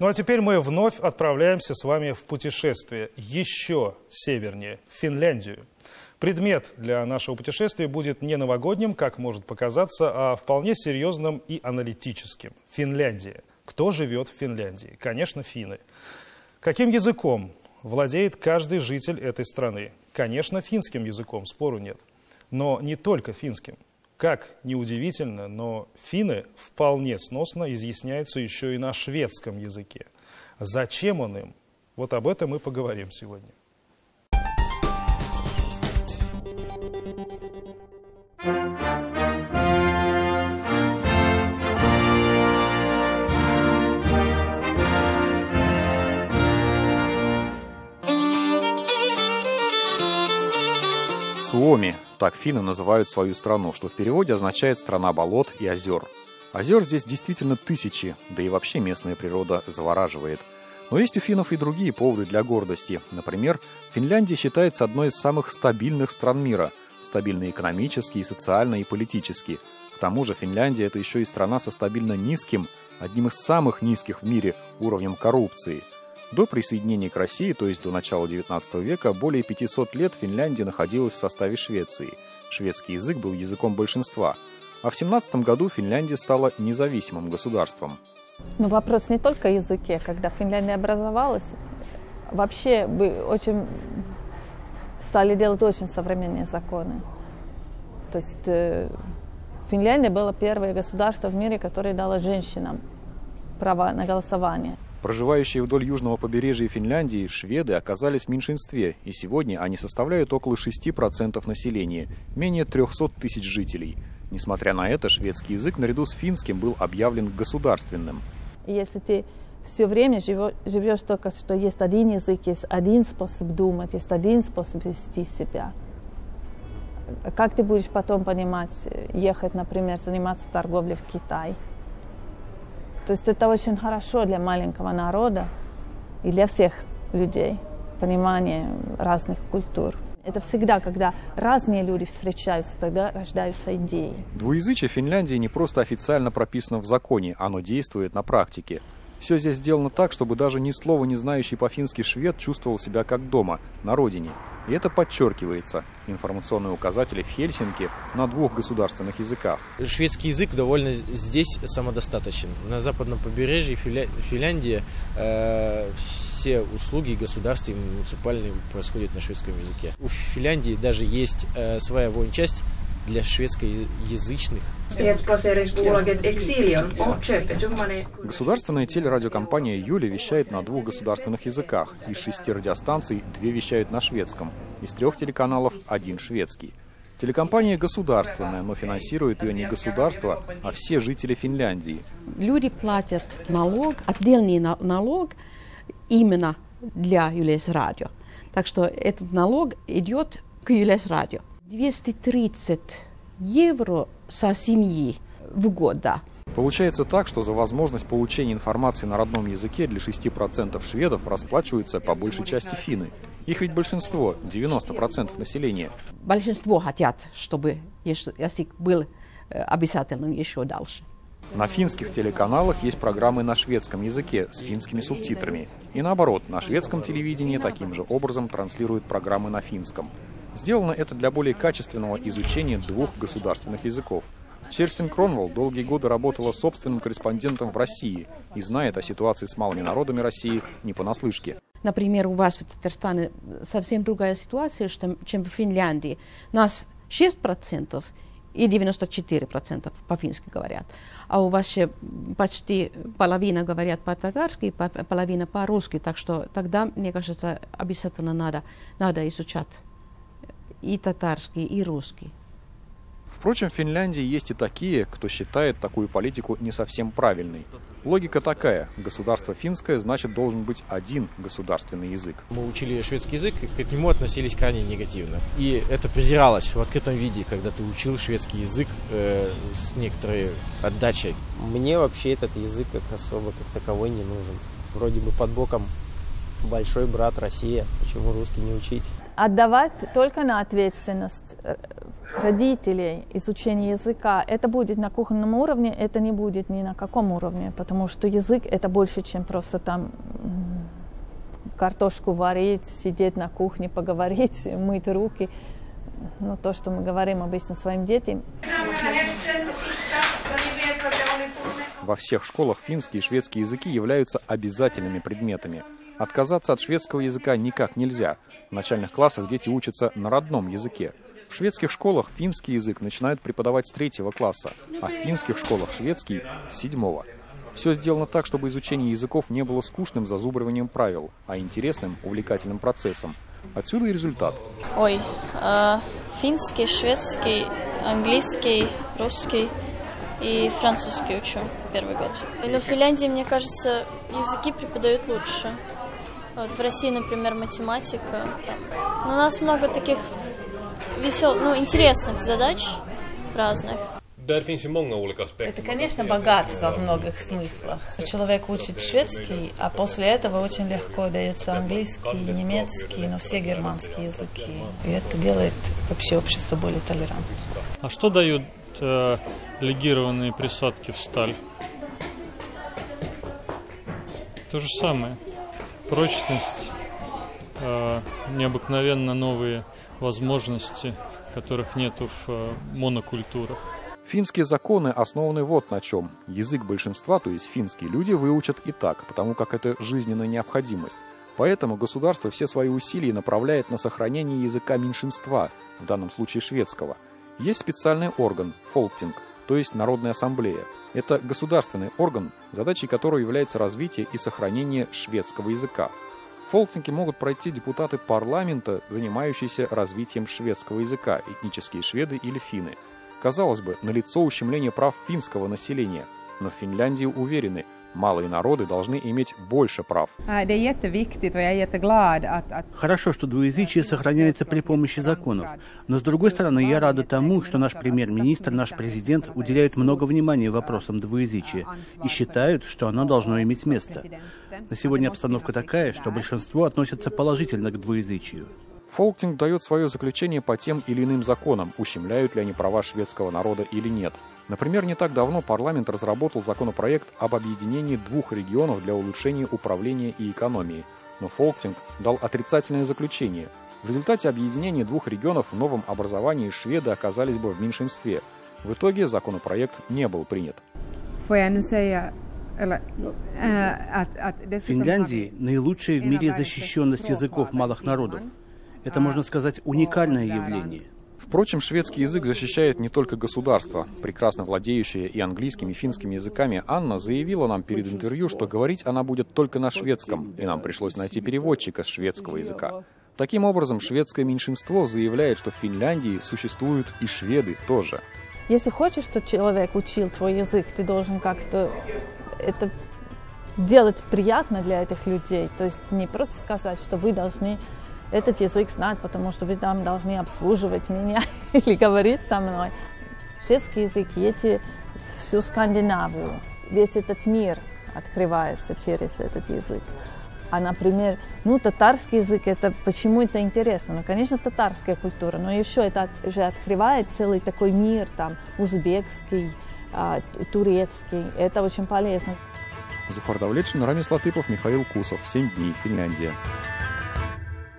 Ну а теперь мы вновь отправляемся с вами в путешествие еще севернее, в Финляндию. Предмет для нашего путешествия будет не новогодним, как может показаться, а вполне серьезным и аналитическим. Финляндия. Кто живет в Финляндии? Конечно, финны. Каким языком владеет каждый житель этой страны? Конечно, финским языком, спору нет. Но не только финским. Как неудивительно, но финны вполне сносно изъясняются еще и на шведском языке. Зачем он им? Вот об этом мы поговорим сегодня. Суоми – так финны называют свою страну, что в переводе означает «страна болот и озер». Озер здесь действительно тысячи, да и вообще местная природа завораживает. Но есть у финнов и другие поводы для гордости. Например, Финляндия считается одной из самых стабильных стран мира. Стабильно экономически, и социально, и политически. К тому же Финляндия – это еще и страна со стабильно низким, одним из самых низких в мире уровнем коррупции – до присоединения к России, то есть до начала XIX века, более 500 лет Финляндия находилась в составе Швеции. Шведский язык был языком большинства. А в 17 году Финляндия стала независимым государством. Но вопрос не только о языке. Когда Финляндия образовалась, вообще бы очень стали делать очень современные законы. То есть э, Финляндия была первое государство в мире, которое дало женщинам право на голосование. Проживающие вдоль южного побережья Финляндии шведы оказались в меньшинстве, и сегодня они составляют около 6% населения, менее 300 тысяч жителей. Несмотря на это, шведский язык наряду с финским был объявлен государственным. Если ты все время живешь, только, что есть один язык, есть один способ думать, есть один способ вести себя, как ты будешь потом понимать, ехать, например, заниматься торговлей в Китай – то есть это очень хорошо для маленького народа и для всех людей, понимание разных культур. Это всегда, когда разные люди встречаются, тогда рождаются идеи. Двуязычие Финляндии не просто официально прописано в законе, оно действует на практике. Все здесь сделано так, чтобы даже ни слова не знающий по-фински швед чувствовал себя как дома, на родине. И это подчеркивается. Информационные указатели в Хельсинки на двух государственных языках. Шведский язык довольно здесь самодостаточен. На западном побережье Финля... Финляндии э, все услуги государственные муниципальные происходят на шведском языке. У Финляндии даже есть э, своя воинчасть для шведскоязычных. Государственная телерадиокомпания «Юля» вещает на двух государственных языках. Из шести радиостанций две вещают на шведском. Из трех телеканалов один шведский. Телекомпания государственная, но финансирует ее не государство, а все жители Финляндии. Люди платят налог, отдельный налог именно для Юлес Радио. Так что этот налог идет к Юлес Радио. 230 евро со семьи в год. Получается так, что за возможность получения информации на родном языке для 6% шведов расплачиваются по большей части финны. Их ведь большинство, 90% населения. Большинство хотят, чтобы язык был э, обязательным еще дальше. На финских телеканалах есть программы на шведском языке с финскими субтитрами. И наоборот, на шведском телевидении таким же образом транслируют программы на финском. Сделано это для более качественного изучения двух государственных языков. Черстин Кронвелл долгие годы работала собственным корреспондентом в России и знает о ситуации с малыми народами России не понаслышке. Например, у вас в Татарстане совсем другая ситуация, чем в Финляндии. Нас 6% и 94% по-фински говорят. А у вас почти половина говорят по-татарски, половина по-русски. Так что тогда, мне кажется, обязательно надо, надо изучать и татарский, и русский. Впрочем, в Финляндии есть и такие, кто считает такую политику не совсем правильной. Логика такая. Государство финское, значит, должен быть один государственный язык. Мы учили шведский язык, и к нему относились крайне негативно. И это презиралось в открытом виде, когда ты учил шведский язык э, с некоторой отдачей. Мне вообще этот язык как особо как таковой не нужен. Вроде бы под боком большой брат Россия. Почему русский не учить? Отдавать только на ответственность э, родителей изучение языка. Это будет на кухонном уровне, это не будет ни на каком уровне, потому что язык это больше, чем просто там картошку варить, сидеть на кухне, поговорить, мыть руки. Ну, то, что мы говорим обычно своим детям. Во всех школах финский и шведский языки являются обязательными предметами. Отказаться от шведского языка никак нельзя. В начальных классах дети учатся на родном языке. В шведских школах финский язык начинают преподавать с третьего класса, а в финских школах шведский – с седьмого. Все сделано так, чтобы изучение языков не было скучным зазубриванием правил, а интересным, увлекательным процессом. Отсюда и результат. Ой, э, финский, шведский, английский, русский и французский учу первый год. Но в Финляндии, мне кажется, языки преподают лучше. Вот в России, например, математика. Там. Но у нас много таких весел, ну, интересных задач разных. Это, конечно, богатство в многих смыслах. Человек учит шведский, а после этого очень легко дается английский, немецкий, но все германские языки. И это делает вообще общество более толерантным. А что дают э, легированные присадки в сталь? То же самое. Прочность, э, необыкновенно новые возможности, которых нету в э, монокультурах. Финские законы основаны вот на чем. Язык большинства, то есть финские люди, выучат и так, потому как это жизненная необходимость. Поэтому государство все свои усилия направляет на сохранение языка меньшинства, в данном случае шведского. Есть специальный орган – фолктинг, то есть Народная ассамблея. Это государственный орган, задачей которого является развитие и сохранение шведского языка. Фолктинге могут пройти депутаты парламента, занимающиеся развитием шведского языка, этнические шведы или финны. Казалось бы, налицо ущемление прав финского населения, но в Финляндии уверены, малые народы должны иметь больше прав. Хорошо, что двуязычие сохраняется при помощи законов, но с другой стороны, я рада тому, что наш премьер-министр, наш президент уделяют много внимания вопросам двуязычия и считают, что оно должно иметь место. На сегодня обстановка такая, что большинство относятся положительно к двуязычию. Фолктинг дает свое заключение по тем или иным законам, ущемляют ли они права шведского народа или нет. Например, не так давно парламент разработал законопроект об объединении двух регионов для улучшения управления и экономии. Но Фолктинг дал отрицательное заключение. В результате объединения двух регионов в новом образовании шведы оказались бы в меньшинстве. В итоге законопроект не был принят. В Финляндии наилучшая в мире защищенность языков малых народов. Это, можно сказать, уникальное явление. Впрочем, шведский язык защищает не только государство. Прекрасно владеющая и английским, и финскими языками Анна заявила нам перед интервью, что говорить она будет только на шведском, и нам пришлось найти переводчика с шведского языка. Таким образом, шведское меньшинство заявляет, что в Финляндии существуют и шведы тоже. Если хочешь, чтобы человек учил твой язык, ты должен как-то это делать приятно для этих людей. То есть не просто сказать, что вы должны этот язык знать, потому что вы там должны обслуживать меня или говорить со мной. Шведский язык, эти всю Скандинавию, весь этот мир открывается через этот язык. А, например, ну, татарский язык, это почему это интересно? Ну, конечно, татарская культура, но еще это же открывает целый такой мир, там, узбекский, а, турецкий. Это очень полезно. Зуфар Давлетшин, Рамис Латыпов, Михаил Кусов. «Семь дней. Финляндия».